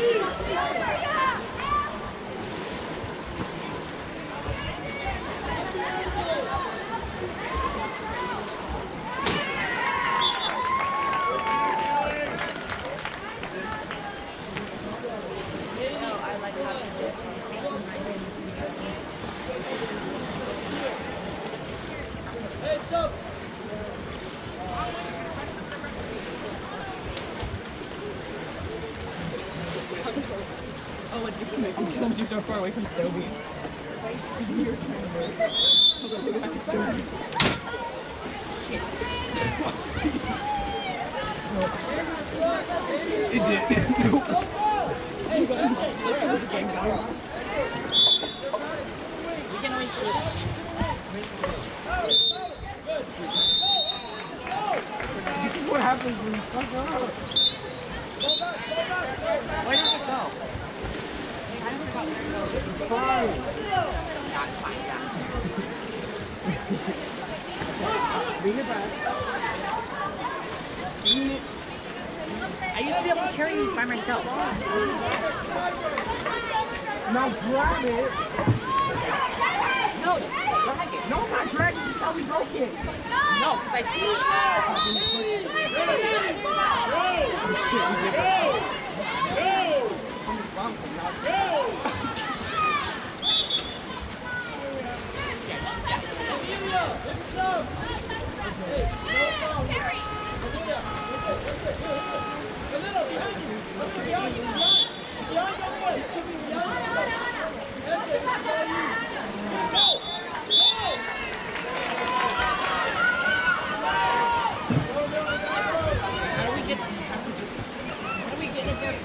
Oh, it's just because I'm so far away from Stovey. It did. We can always just This is what happens when you fuck up. Where does it go? It's fine. Yeah, fine, yeah. Bring it back. Bring it. I used to be able to carry these by myself. Now grab it. No, drag it. No, I'm not dragging. This is how we broke it. No, because I see it. Oh shit, we did it. How do we get? How do we get in there?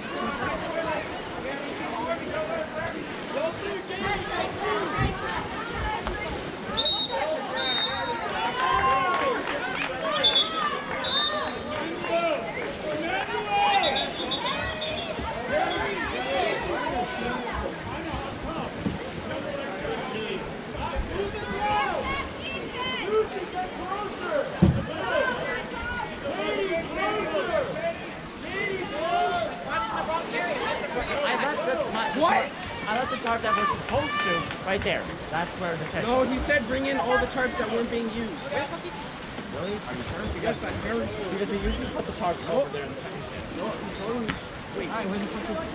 I left the my, What? I left the tarp that was supposed to right there. That's where the tent. No, he said bring in all the tarps that weren't being used. Really? Are you sure? Yes, I'm very sure. Because they usually put the tarp over there in the second tent. No, he told me. Wait, Alright, where the fuck is it?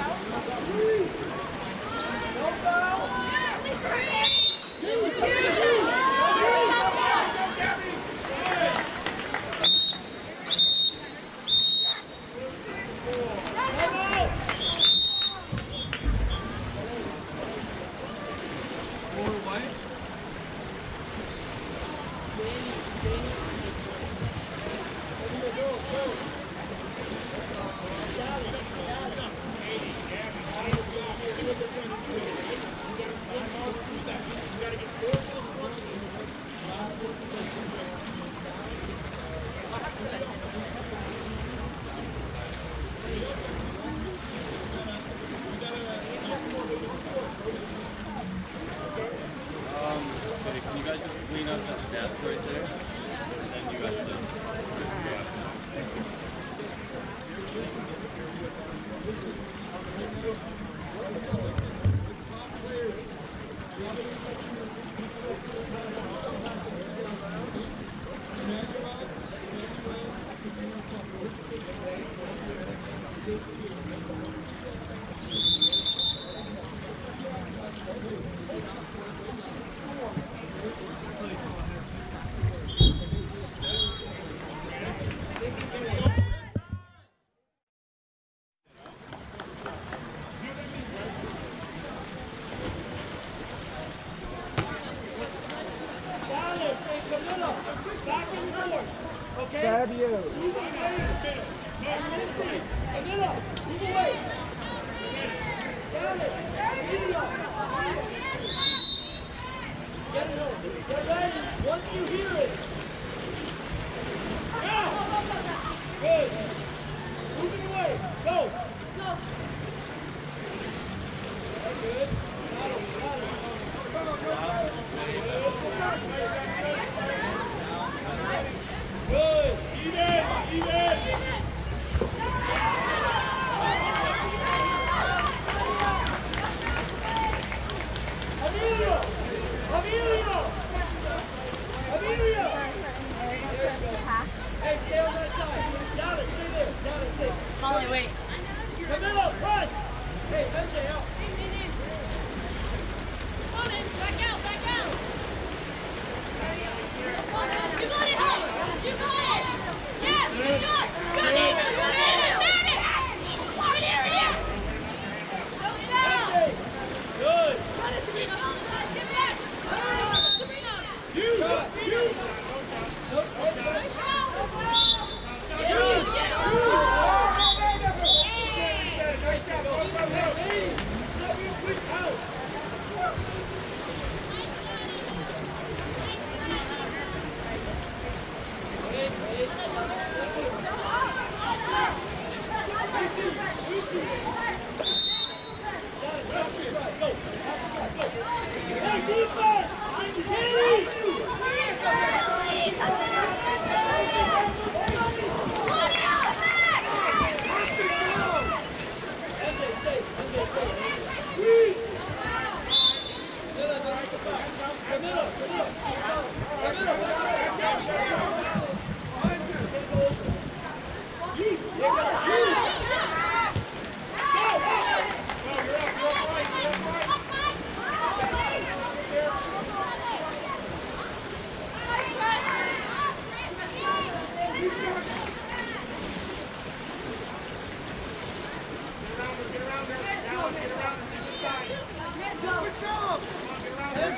Um, okay, can you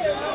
MJ,